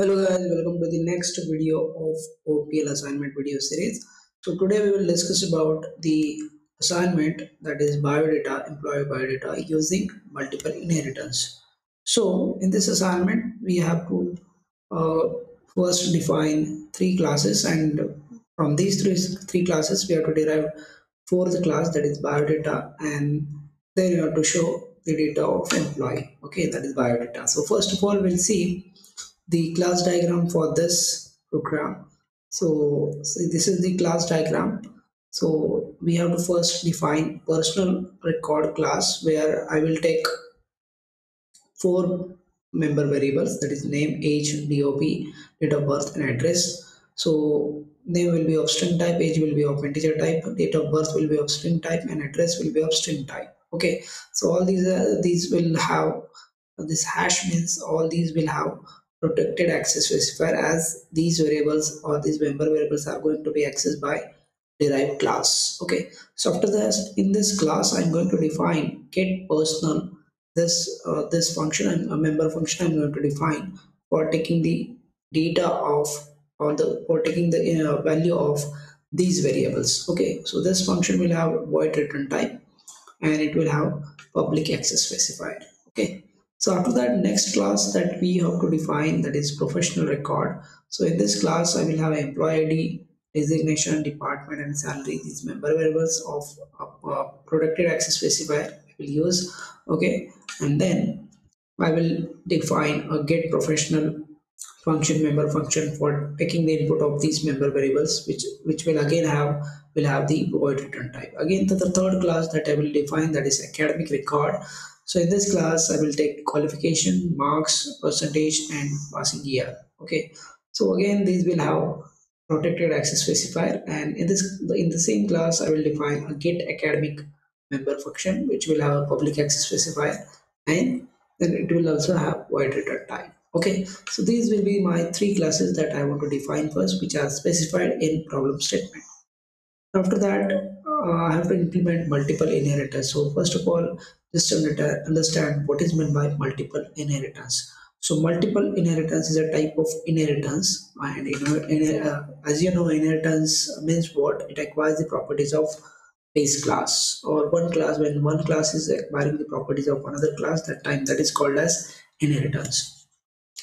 Hello guys, welcome to the next video of OOPL assignment video series. So today we will discuss about the assignment that is biodata, employee biodata using multiple inheritance. So in this assignment we have to uh, first define three classes and from these three, three classes we have to derive fourth class that is biodata and then you have to show the data of employee okay that is biodata so first of all we'll see the class diagram for this program. So, so this is the class diagram. So we have to first define personal record class where I will take four member variables that is name, age, DOB, date of birth and address. So name will be of string type, age will be of integer type, date of birth will be of string type and address will be of string type. Okay, so all these uh, these will have this hash means all these will have protected access specifier as these variables or these member variables are going to be accessed by derived class. Okay. So after this in this class i'm going to define get personal this uh, this function and a member function. I'm going to define for taking the data of or the for taking the uh, value of these variables. Okay. So this function will have void return type and it will have public access specified. Okay so after that next class that we have to define that is professional record. So in this class I will have employee ID, designation, department and salary. These member variables of uh, protected access specifier I will use. Okay. And then I will define a get professional function member function for taking the input of these member variables which which will again have will have the void return type again the, the third class that i will define that is academic record so in this class, I will take qualification, marks, percentage, and passing year. Okay. So again, these will have protected access specifier, and in this in the same class, I will define a get academic member function, which will have a public access specifier, and then it will also have void return type. Okay, so these will be my three classes that I want to define first, which are specified in problem statement. After that, uh, I have to implement multiple inheritance. So first of all, just understand what is meant by multiple inheritance. So multiple inheritance is a type of inheritance and you know, uh, as you know inheritance means what? It acquires the properties of base class or one class when one class is acquiring the properties of another class that time that is called as inheritance.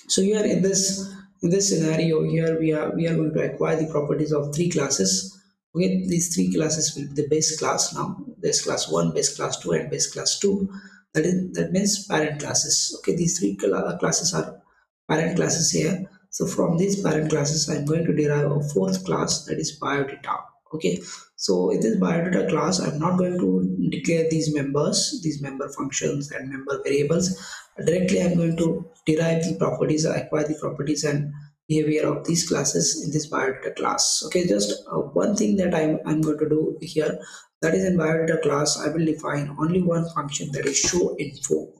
So here in this in this scenario here we are we are going to acquire the properties of three classes okay these three classes will be the base class now. Base class 1 base class 2 and base class 2 that is that means parent classes. Okay these three uh, classes are parent classes here. So from these parent classes i'm going to derive a fourth class that is biodata. Okay so in this biodata class. I'm not going to declare these members these member functions and member variables. Directly i'm going to derive the properties acquire the properties and behavior of these classes in this biodata class. Okay just uh, one thing that I'm, I'm going to do here that is in biodata class I will define only one function that is show info.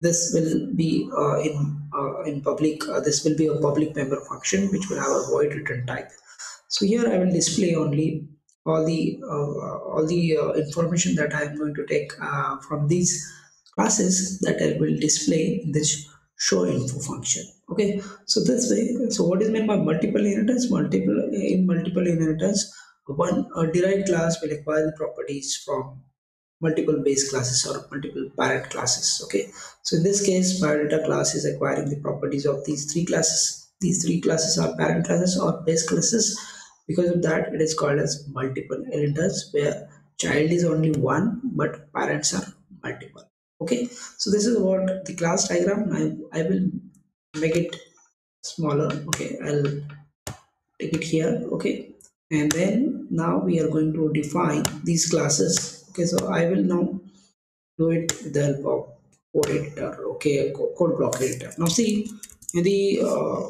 This will be uh, in uh, in public uh, this will be a public member function which will have a void return type. So here I will display only all the uh, all the uh, information that I am going to take from these classes that I will display in this show info function. Okay? So this way so what is meant by multiple inheritance? Multiple in multiple inheritance one a derived class will acquire the properties from multiple base classes or multiple parent classes. Okay? So in this case biodata class is acquiring the properties of these three classes. These three classes are parent classes or base classes. Because of that it is called as multiple inheritance where child is only one but parents are multiple okay? So this is what the class diagram. I, I will make it smaller. Okay? I'll take it here. Okay? And then now we are going to define these classes. Okay? So I will now do it with the help of code editor. Okay? Code block editor. Now see in the uh,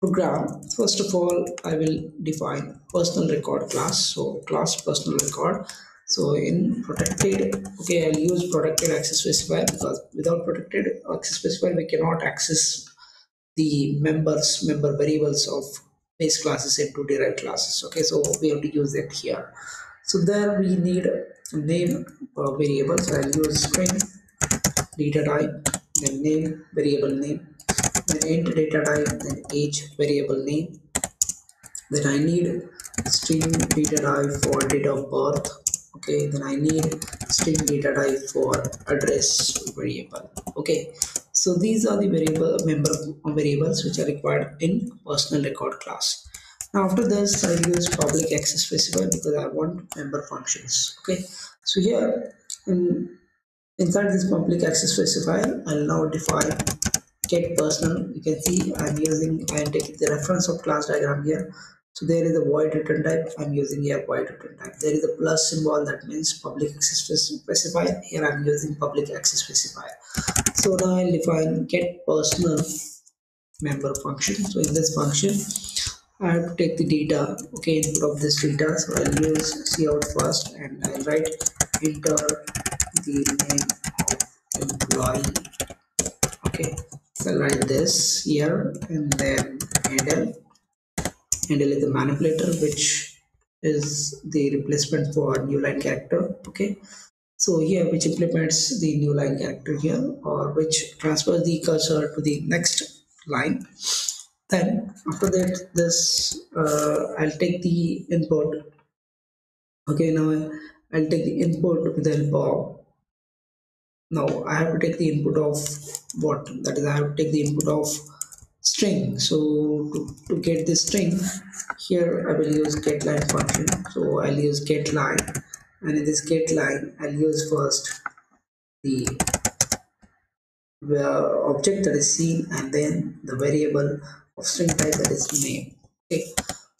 program first of all I will define personal record class. So class personal record so in protected okay i'll use protected access specifier because without protected access specifier we cannot access the members member variables of base classes into derived classes. Okay so we have to use it here. So there we need name uh, variable so i'll use string data type then name variable name then int data type then age variable name. Then I need string data type for date of birth okay then I need string data type for address variable. Okay. So these are the variable member variables which are required in personal record class. Now after this I use public access specifier because I want member functions. Okay. So here in inside this public access specifier I'll now define get personal. You can see I'm using I'm taking the reference of class diagram here so there is a void return type I'm using here void return type there is a plus symbol that means public access specifier here I'm using public access specifier so now I'll define get personal member function so in this function I have to take the data, okay, input of this data. So I'll use cout first and I'll write enter the name of employee. Okay, so I'll write this here and then handle. Handle is the manipulator, which is the replacement for new line character. Okay, so here which implements the new line character here or which transfers the cursor to the next line. Then after that this uh, I'll take the input okay now I'll take the input with the help of now I have to take the input of what? That is I have to take the input of string. So to, to get this string here I will use getLine function. So I'll use getLine and in this getLine I'll use first the object that is cin and then the variable of string type that is name okay.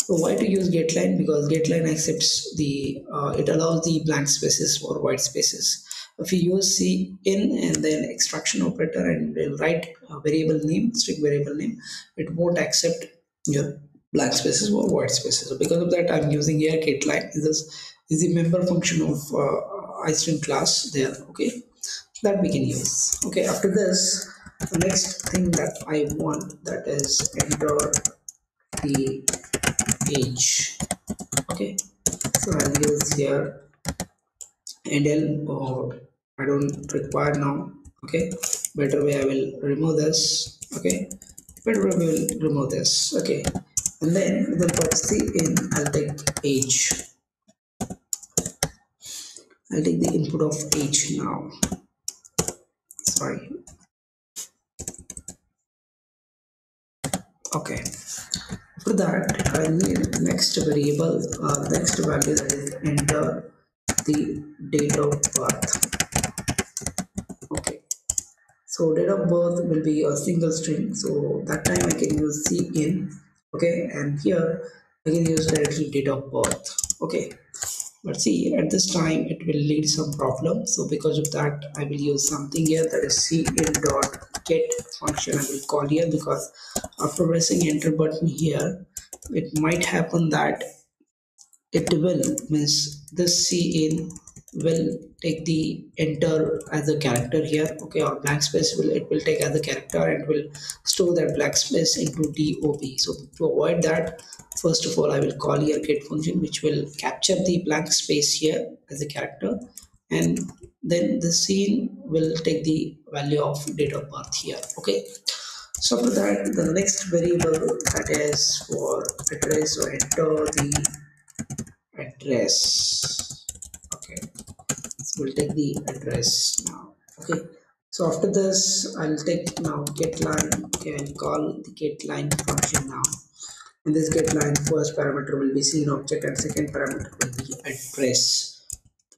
So why to use getLine because getLine accepts the uh, it allows the blank spaces or white spaces if you use c in and then extraction operator and will write a variable name string variable name it won't accept your blank spaces or white spaces. So because of that i'm using here getLine this is the member function of uh, istring class there okay? That we can use. Okay after this the next thing that I want that is enter the age okay so I'll use here endl or I don't require now okay? Better way I will remove this okay? Better way will remove this okay? And then the in I'll take age I'll take the input of age now. Sorry. Okay. For that I need next variable uh, next value that is enter the date of birth. Okay. So date of birth will be a single string. So that time I can use cin okay. And here I can use directly date of birth. Okay. But see at this time it will lead some problem. So because of that I will use something here. That is cin dot get function I will call here because after pressing enter button here it might happen that it will means this cin will take the enter as a character here okay or blank space will it will take as a character and will store that blank space into dob so to avoid that first of all i will call here get function which will capture the blank space here as a character. And then the cin will take the value of date of birth here okay. So for that the next variable that is for address so enter the address. Okay. So we'll take the address now. Okay. So after this i'll take now get line. Okay i'll call the get line function now. In this get line first parameter will be cin object and second parameter will be address.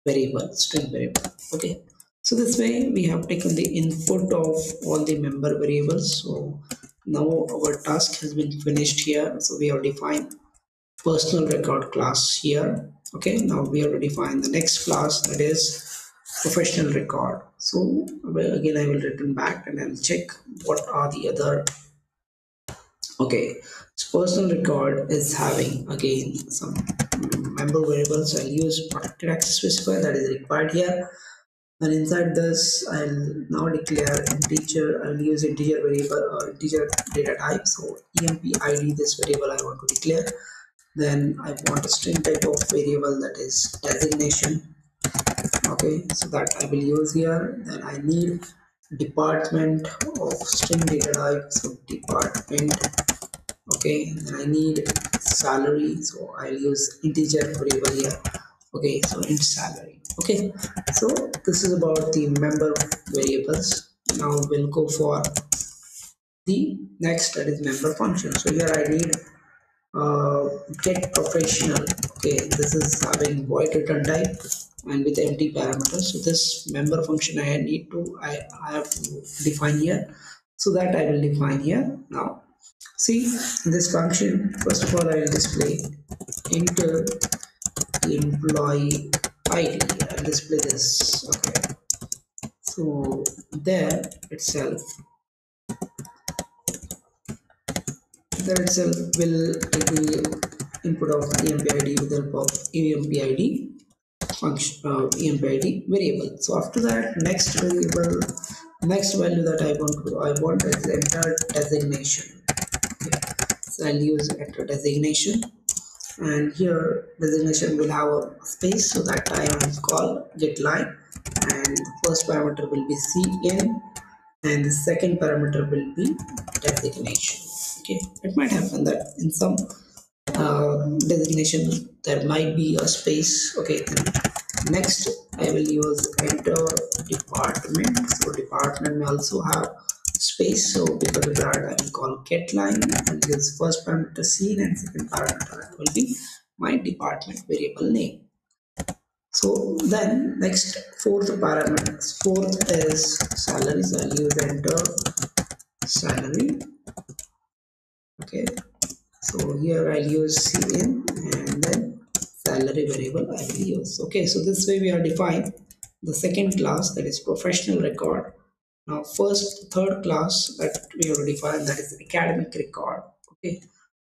Variable string variable. Okay. So this way we have taken the input of all the member variables. So now our task has been finished here. So we have defined personal record class here. Okay now we to define the next class that is professional record. So again i will return back and i'll check what are the other okay. So personal record is having again some member variables. I'll use protected access specifier that is required here. And inside this i'll now declare integer i'll use integer variable or integer data type. So emp id this variable i want to declare then i want a string type of variable that is designation. Okay so that i will use here. Then i need department of string data type so department. Okay and I need salary so I'll use integer variable here. Okay so int salary. Okay so this is about the member variables. Now we'll go for the next that is member function. So here I need uh, get professional. Okay this is having void return type and with empty parameters. So this member function I need to I, I have to define here. So that I will define here now. See this function first of all I will display enter employee ID I'll display this okay. So there itself there itself will take the input of empid with the help of empid function uh, empid variable. So after that next variable next value that i want to i want is enter designation. Okay. so i'll use enter designation. And here designation will have a space so that i will call get line and first parameter will be cin. And the second parameter will be designation. Okay. It might happen that in some uh, designation there might be a space. Okay next I will use enter department so department may also have space. So because of that I will call get line. And use first parameter cin and second parameter will be my department variable name. So then next fourth parameter fourth is salary so I'll use enter salary. Okay so here I'll use cin and then salary variable I will use. Okay, so this way we are defined the second class that is professional record. Now first, third class that we already defined that is academic record. Okay,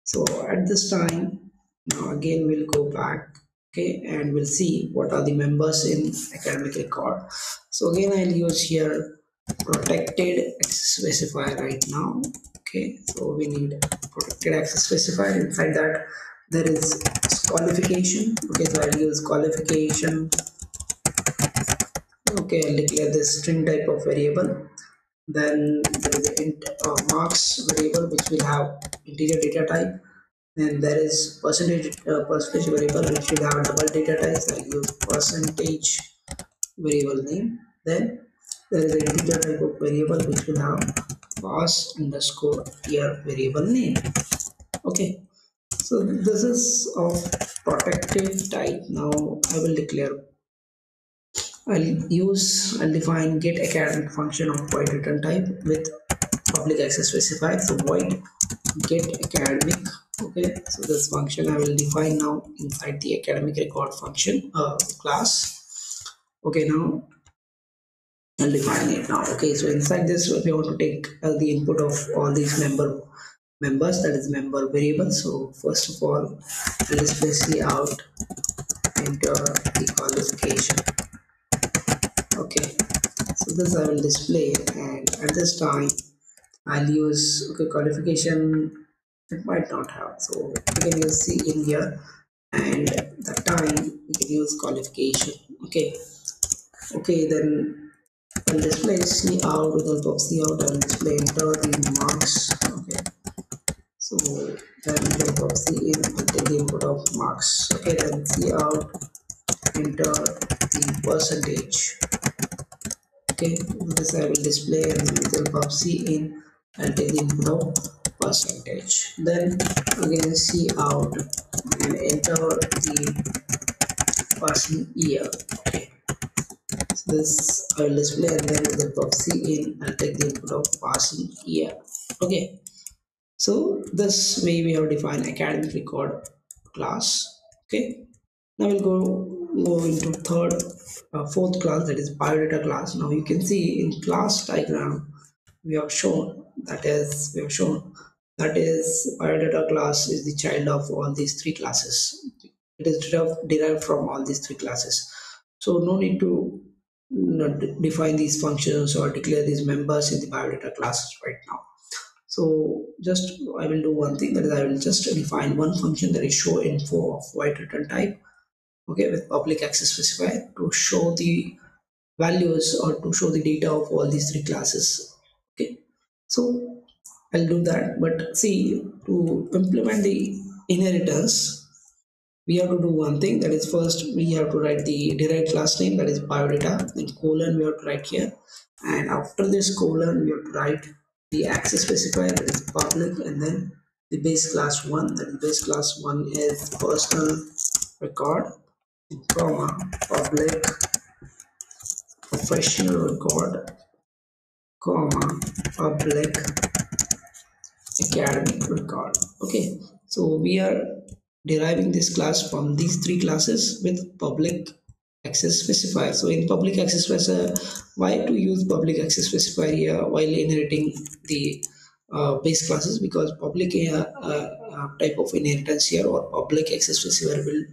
so at this time, now again we'll go back okay and we'll see what are the members in academic record so again i'll use here protected access specifier right now okay so we need protected access specifier inside that. There is qualification. Okay so i'll use qualification. Okay i'll declare this string type of variable. Then there is int uh, marks variable which will have integer data type. Then there is percentage uh, percentage variable which will have double data type so i'll use percentage variable name. Then there is integer type of variable which will have pass underscore year variable name okay so this is of protective type. Now I will declare I'll use I'll define get academic function of void return type with public access specified So void get academic. Okay, so this function I will define now inside the academic record function uh, class. Okay, now I'll define it now. Okay, so inside this we want to take uh, the input of all these member members that is member variable so first of all let's basically out enter the qualification okay so this i will display and at this time i'll use okay qualification it might not have. So we can use c in here and the time we can use qualification. Okay okay then I'll display C out the help of C out and display the marks. Okay. So then input of c the input of marks. Okay then c out enter the percentage. Okay this i will display and the help of c in and take the input of percentage. Then again c out and enter the person year. Okay. So this i will display and then the c in and take the input of passing year okay. So this way we have defined academic record class. Okay. Now we'll go go into third uh, fourth class that is biodata class. Now you can see in class diagram we have shown that is we have shown that is biodata class is the child of all these three classes. It is derived, derived from all these three classes. So no need to define these functions or declare these members in the biodata classes right now. So just I will do one thing that is I will just define one function that is show info of white return type okay with public access specifier to show the values or to show the data of all these three classes okay. So I'll do that but see to implement the inheritance we have to do one thing that is first we have to write the derived class name that is biodata. Then colon we have to write here. And after this colon we have to write the access specifier that is public and then the base class one. That base class one is personal record. Comma public professional record comma public academic record. Okay so we are deriving this class from these three classes with public access specifier. So in public access specifier, why to use public access specifier here while inheriting the uh, base classes? Because public uh, uh, type of inheritance here or public access specifier will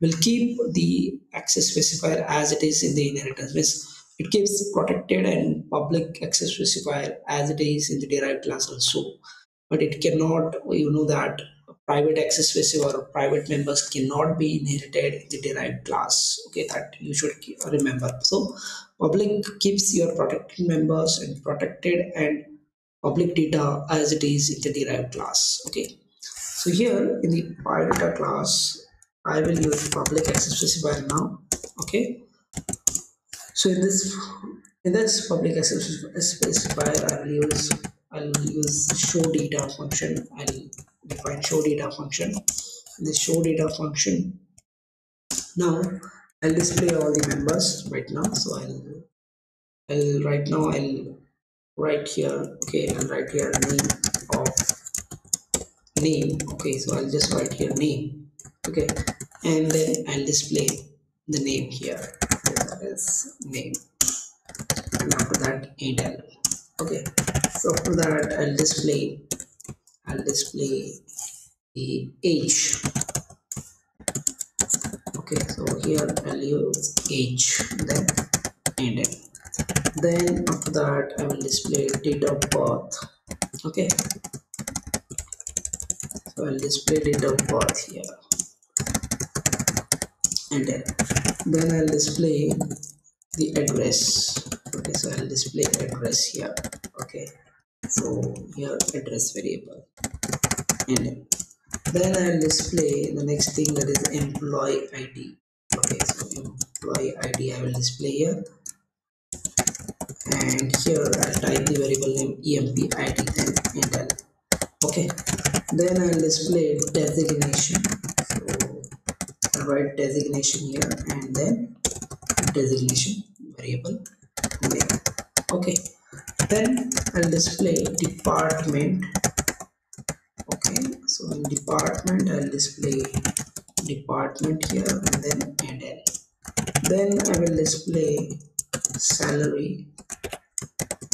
will keep the access specifier as it is in the inheritance. Means it keeps protected and public access specifier as it is in the derived class also. But it cannot you know that private access specifier or private members cannot be inherited in the derived class okay that you should remember. So public keeps your protected members and protected and public data as it is in the derived class okay. So here in the biodata class i will use public access specifier now okay. So in this in this public access specifier i will use i'll use show data function. I'll define show data function. This show data function. Now I'll display all the members right now. So I'll I'll right now I'll write here okay I'll write here name of name okay so I'll just write here name okay and then I'll display the name here. Okay, that is name. And after that endl okay so after that I'll display I'll display the age okay so here I'll use age then and then after that I will display date of birth okay so I'll display date of birth here and then I'll display the address okay so I'll display address here. Okay so here address variable. And then I'll display the next thing that is employee ID okay so employee ID I will display here. And here I'll type the variable name emp ID then enter. Okay then I'll display designation. So I'll write designation here and then designation variable name okay. Then I'll display department. Okay. So in department I'll display department here and then endl then I will display salary.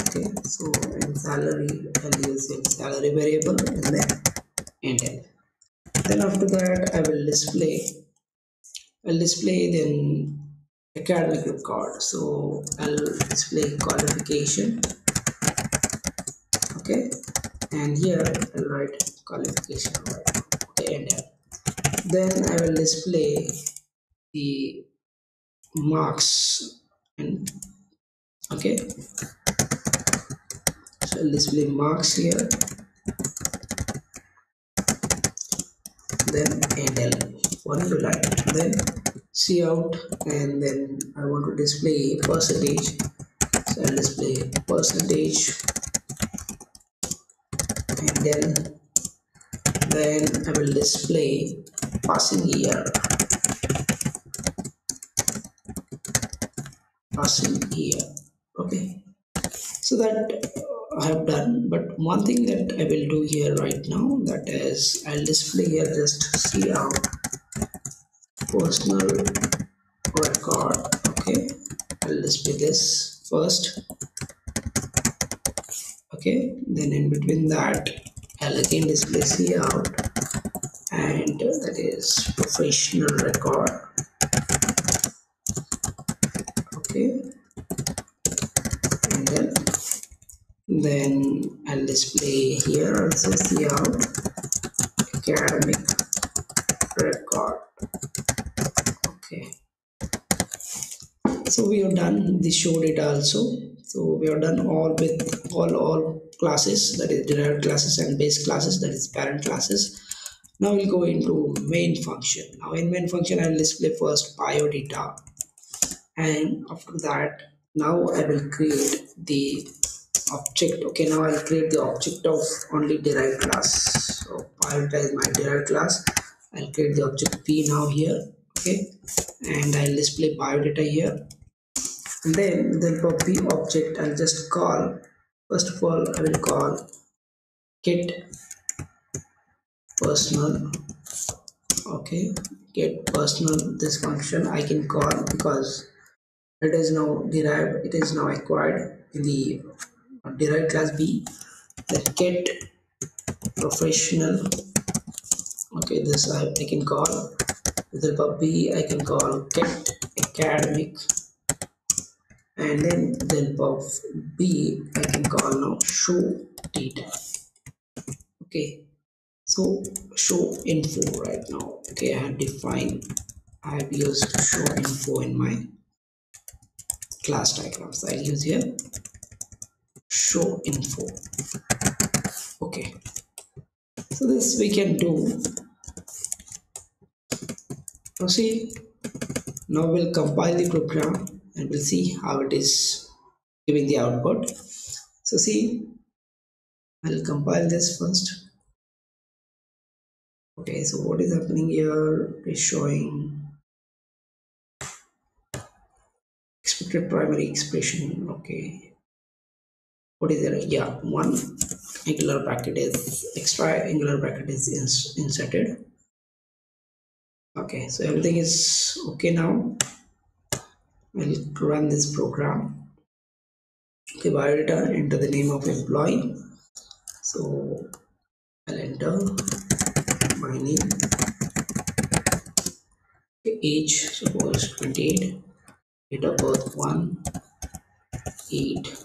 Okay. So in salary I'll use salary variable and then endl then after that I will display I'll display then academic record. So I'll display qualification. Okay? And here I'll write qualification okay and uh, then I will display the marks and okay? So I'll display marks here. Then and uh, one to line then cout and then I want to display percentage. So I'll display percentage. And then then I will display passing year. Passing year. Okay. So that I have done. But one thing that I will do here right now that is I'll display here just cout personal record oh okay. I'll display this first. Okay. Then in between that I'll again display cout and uh, that is professional record. Okay. And then then I'll display here also cout academic record okay so we have done the show data also. So we have done all with all all classes that is derived classes and base classes that is parent classes. Now we'll go into main function. Now in main function i will display first bio data and after that now i will create the object. Okay now i'll create the object of only derived class. So is my derived class. I'll create the object p now here. Okay and i'll display biodata here then for p object i'll just call. First of all i will call get personal. Okay get personal. This function i can call because it is now derived it is now acquired in the uh, derived class b. Then get professional. Okay this I, I can call. With the b I can call get academic and then the help of b I can call now show data. Okay. So show info right now. Okay I have defined I have used show info in my class diagrams. I'll use here. Show info. Okay. So this we can do. Now see. Now we'll compile the program and we'll see how it is giving the output. So see I'll compile this first. Okay so what is happening here is showing expected primary expression. Okay. What is there yeah one angular bracket is extra angular bracket is ins inserted. Okay so everything is okay now I'll run this program okay biodata enter the name of employee. So I'll enter my name. Age suppose 28 date of birth 1 8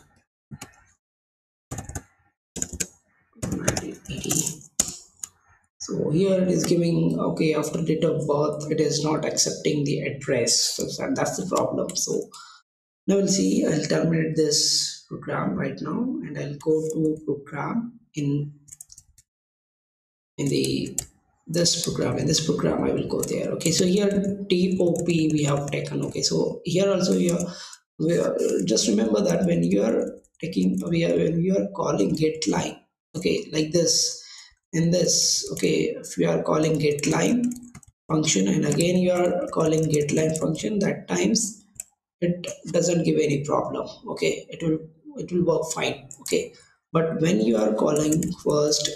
1980 so here it is giving okay after date of birth it is not accepting the address. So that's the problem. So now we'll see i'll terminate this program right now and i'll go to program in in the this program in this program i will go there. Okay so here top we have taken. Okay so here also you are, we are just remember that when you are taking we are when you are calling get line okay like this in this okay if you are calling get line function and again you are calling get line function that times it doesn't give any problem okay? It will it will work fine okay? But when you are calling first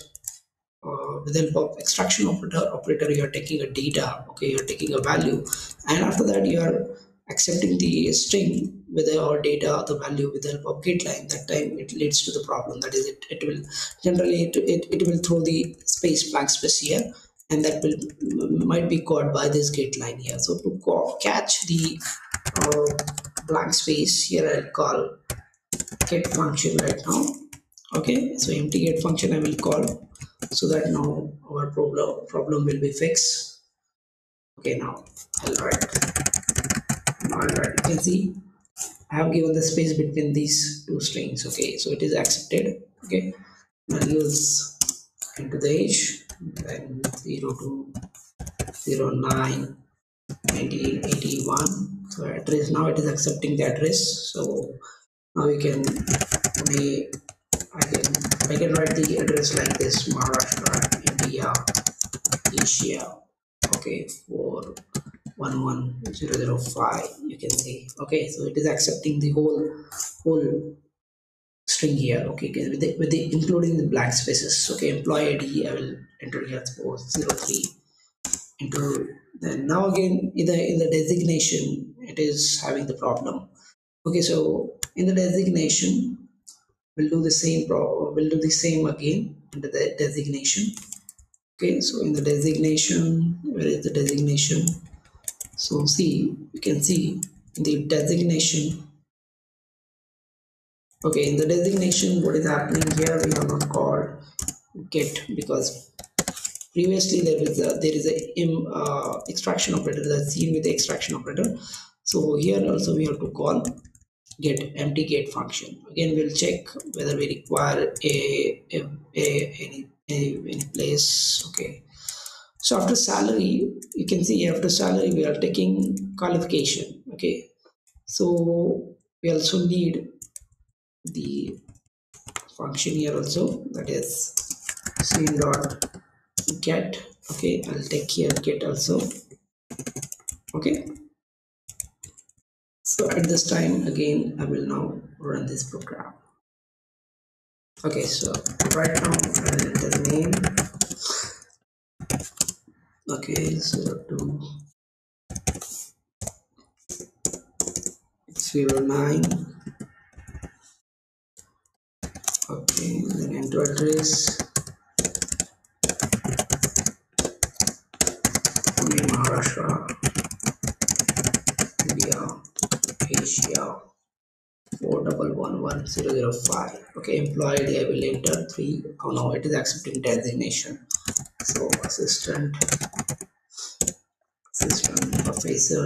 uh, with help of extraction operator operator you are taking a data okay? You're taking a value and after that you are accepting the string with our data the value with the help of get line that time it leads to the problem. That is it, it will generally it, it, it will throw the space blank space here and that will might be caught by this get line here. So to call, catch the uh, blank space here i'll call get function right now. Okay so empty get function i will call so that now our problem problem will be fixed. Okay now write now i'll write you can see I have given the space between these two strings okay? So it is accepted okay? I'll into the age then 0 to 0 9 1981 so address now it is accepting the address. So now we can we I can I can write the address like this Maharashtra India Asia okay? For 11005 you can see. Okay so it is accepting the whole whole string here. Okay with the, with the including the blank spaces. Okay employee id i will enter here suppose 03 into then now again in the in the designation it is having the problem. Okay so in the designation we'll do the same we'll do the same again into the designation. Okay so in the designation where is the designation so see, you can see the designation. Okay, in the designation, what is happening here? We have not called get because previously there is a there is a uh, extraction operator that's cin with the extraction operator. so here also we have to call get empty get function again we'll check whether we require a, a, a any, a, any place okay so after salary you can see after salary we are taking qualification okay? So we also need the function here also that is cin dot get okay? I'll take here get also okay? So at this time again I will now run this program. Okay so right now I will enter the name okay so to zero nine okay then enter address Maharashtra India Asia four double one one zero zero five. Okay, employee I will enter three. Oh no, it is accepting designation. So assistant, assistant professor.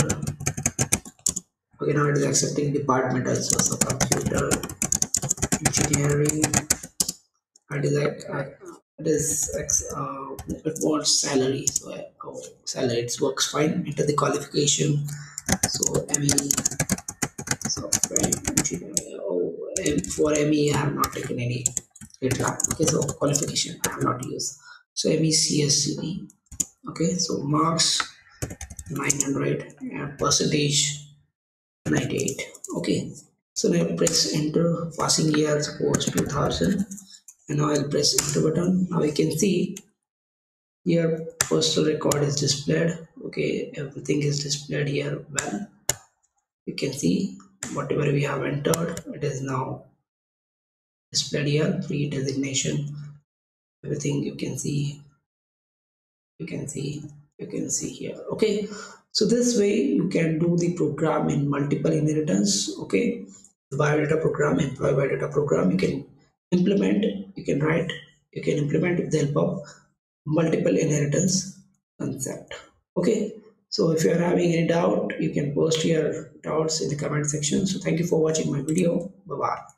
Okay, now it is accepting department also. So computer engineering. It is uh, it is uh, wants salary. So uh, oh, salary it works fine. Enter the qualification. So ME software engineering. Oh, for ME, I have not taken any GitLab. Okay, so qualification I have not used. So ME CSCD. Okay, so marks 900 and percentage 98. Okay, so now press enter. Passing year suppose 2000, and now I'll press enter button. Now you can see here personal record is displayed. Okay, everything is displayed here well. You can see whatever we have entered it is now displayed here free designation everything you can see you can see you can see here okay so this way you can do the program in multiple inheritance okay the biodata program employee biodata program you can implement you can write you can implement with the help of multiple inheritance concept okay so if you are having any doubt, you can post your doubts in the comment section. So thank you for watching my video. Bye-bye.